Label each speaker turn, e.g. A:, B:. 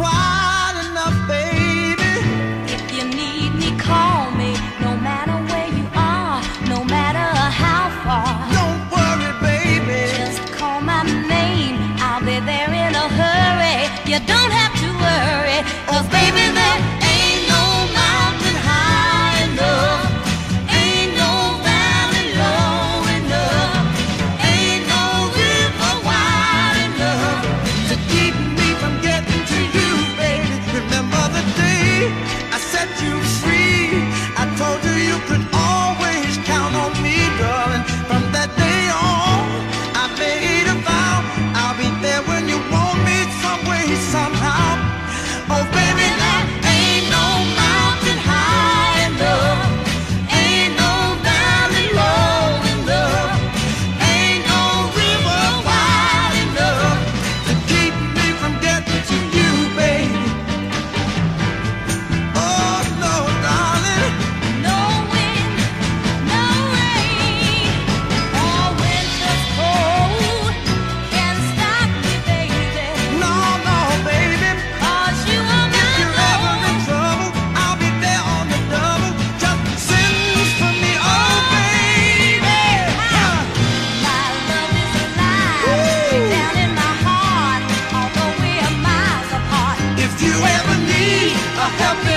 A: wide enough, baby.
B: If you need me, call me. No matter where you are, no matter how far.
A: Don't worry, baby.
B: Just call my name. I'll be there in a hurry. You don't have
A: you help me.